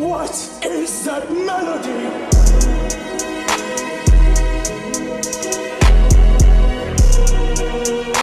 What is that melody?